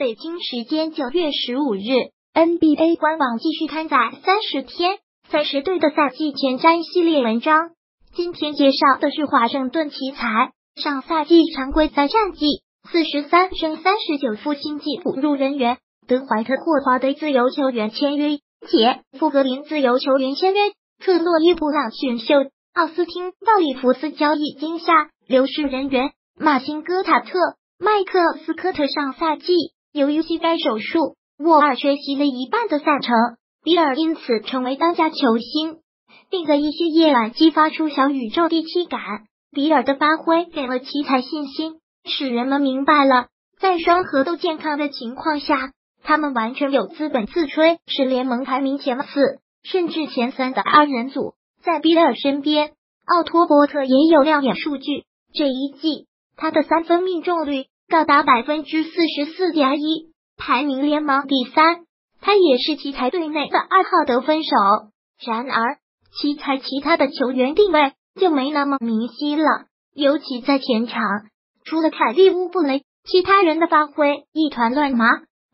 北京时间九月十五日，NBA 官网继续刊载三十天三十队的赛季前瞻系列文章。今天介绍的是华盛顿奇才上赛季常规赛战绩四十三胜三十九负，新季补入人员德怀特·霍华德自由球员签约，且富格林自由球员签约，特洛伊·布朗选秀，奥斯汀·道里弗斯交易惊吓流失人员，马辛·戈塔特、麦克斯科特上赛季。由于膝盖手术，沃尔缺席了一半的赛程，比尔因此成为当家球星，并在一些夜晚激发出小宇宙第七感。比尔的发挥给了奇才信心，使人们明白了，在双核都健康的情况下，他们完全有资本自吹是联盟排名前四甚至前三的二人组。在比尔身边，奥托波特也有亮眼数据，这一季他的三分命中率。高达百分之四十四点一，排名联盟第三。他也是奇才队内的二号得分手。然而，奇才其他的球员定位就没那么明晰了，尤其在前场，除了凯利乌布雷，其他人的发挥一团乱麻，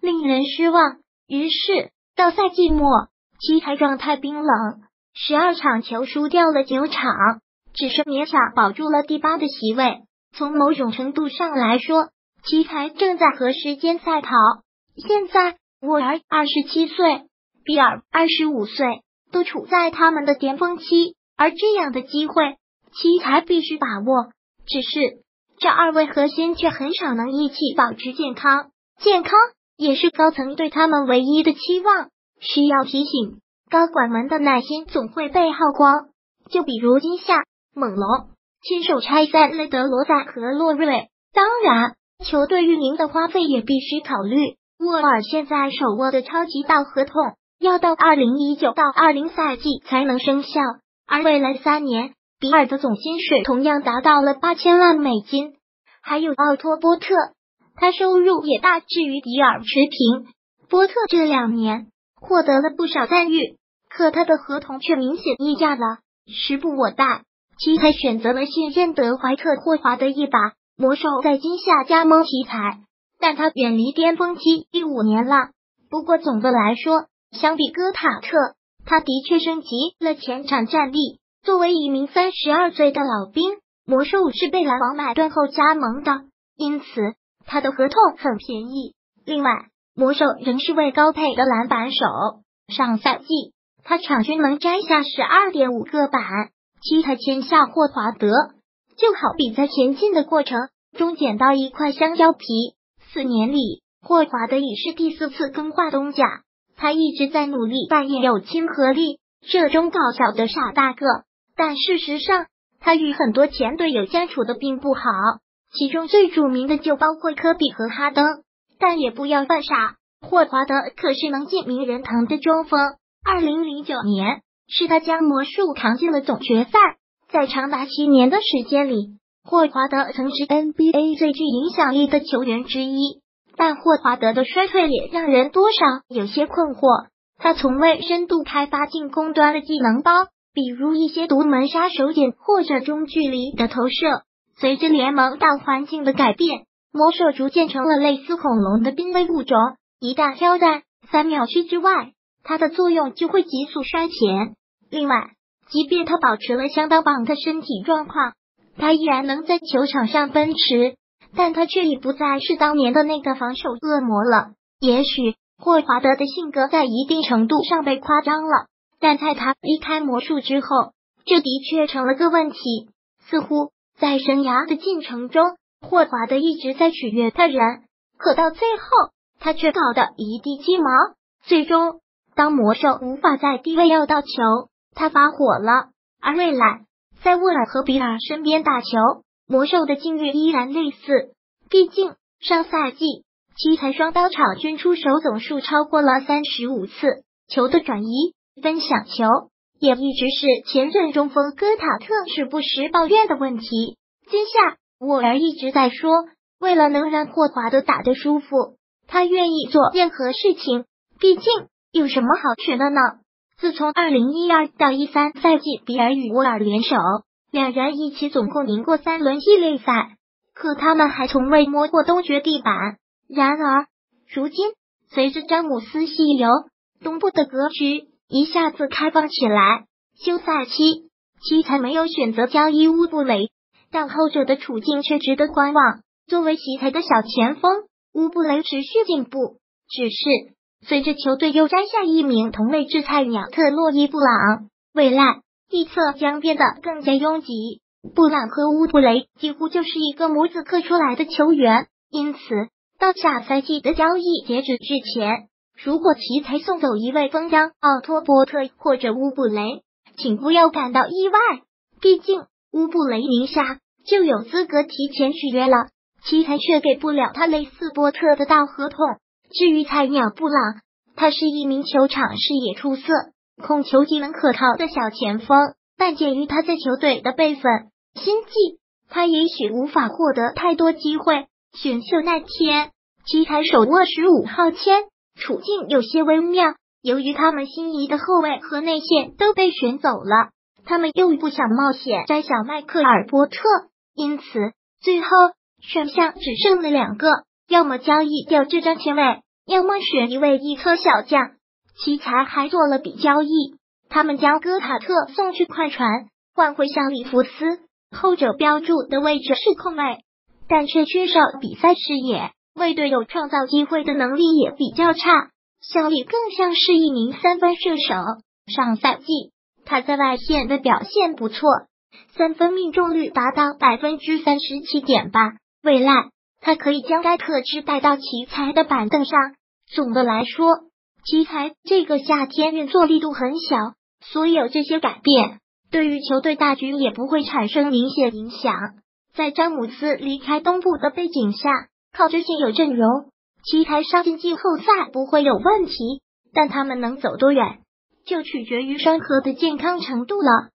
令人失望。于是到赛季末，奇才状态冰冷，十二场球输掉了九场，只是勉强保住了第八的席位。从某种程度上来说，奇才正在和时间赛跑。现在沃尔二十七岁，比尔二十五岁，都处在他们的巅峰期，而这样的机会，奇才必须把握。只是这二位核心却很少能一起保持健康，健康也是高层对他们唯一的期望。需要提醒，高管们的耐心总会被耗光。就比如今夏猛龙亲手拆散了德罗赞和洛瑞，当然。球队运营的花费也必须考虑。沃尔现在手握的超级大合同要到二零一九到二零赛季才能生效，而未来三年，比尔的总薪水同样达到了八千万美金。还有奥托波特，他收入也大致与比尔持平。波特这两年获得了不少赞誉，可他的合同却明显溢价了。时不我待，奇才选择了信任德怀特·霍华德一把。魔兽在今夏加盟奇才，但他远离巅峰期第五年了。不过总的来说，相比哥塔特，他的确升级了前场战力。作为一名三十二岁的老兵，魔兽是被篮网买断后加盟的，因此他的合同很便宜。另外，魔兽仍是位高配的篮板手，上赛季他场均能摘下十二点五个板。奇才签下霍华德。就好比在前进的过程中捡到一块香蕉皮。四年里，霍华德已是第四次更换东家。他一直在努力扮演有亲和力、热衷搞笑的傻大个，但事实上，他与很多前队友相处的并不好。其中最著名的就包括科比和哈登。但也不要犯傻，霍华德可是能进名人堂的中锋。二零零九年，是他将魔术扛进了总决赛。在长达七年的时间里，霍华德曾是 NBA 最具影响力的球员之一。但霍华德的衰退也让人多少有些困惑。他从未深度开发进攻端的技能包，比如一些独门杀手锏或者中距离的投射。随着联盟大环境的改变，魔兽逐渐成了类似恐龙的濒危物种。一旦飘在三秒区之外，它的作用就会急速衰减。另外，即便他保持了相当棒的身体状况，他依然能在球场上奔驰，但他却已不再是当年的那个防守恶魔了。也许霍华德的性格在一定程度上被夸张了，但在他离开魔术之后，这的确成了个问题。似乎在生涯的进程中，霍华德一直在取悦他人，可到最后，他却搞得一地鸡毛。最终，当魔兽无法在低位要到球。他发火了，而瑞兰在沃尔和比尔身边打球，魔兽的境遇依然类似。毕竟上赛季奇才双刀场均出手总数超过了三十五次，球的转移、分享球也一直是前任中锋戈塔特时不时抱怨的问题。今夏沃尔一直在说，为了能让霍华德打得舒服，他愿意做任何事情。毕竟有什么好学的呢？自从二零一二到一三赛季，比尔与沃尔联手，两人一起总共赢过三轮系列赛，可他们还从未摸过东决地板。然而，如今随着詹姆斯西游，东部的格局一下子开放起来。休赛期，奇才没有选择交易乌布雷，但后者的处境却值得观望。作为奇才的小前锋，乌布雷持续进步，只是随着球队又摘下一名同类制菜鸟特洛伊布朗，未来地侧将变得更加拥挤。布朗和乌布雷几乎就是一个模子刻出来的球员，因此到下赛季的交易截止之前，如果奇才送走一位锋将奥托波特或者乌布雷，请不要感到意外。毕竟乌布雷名下就有资格提前续约了，奇才却给不了他类似波特的大合同。至于菜鸟布朗，他是一名球场视野出色、控球技能可靠的小前锋，但鉴于他在球队的辈分。心计，他也许无法获得太多机会。选秀那天，奇才手握十五号签，处境有些微妙。由于他们心仪的后卫和内线都被选走了，他们又不想冒险摘小麦克尔波特，因此最后选项只剩了两个：要么交易掉这张签位，要么选一位一科小将。奇才还做了笔交易，他们将戈塔特送去快船，换回小里弗斯。后者标注的位置是控卫，但却缺少比赛视野，为队友创造机会的能力也比较差。小李更像是一名三分射手，上赛季他在外线的表现不错，三分命中率达到百分之三十七点八。未来他可以将该特质带到奇才的板凳上。总的来说，奇才这个夏天运作力度很小，所有这些改变。对于球队大局也不会产生明显影响。在詹姆斯离开东部的背景下，靠着现有阵容，奇才杀进季后赛不会有问题。但他们能走多远，就取决于双核的健康程度了。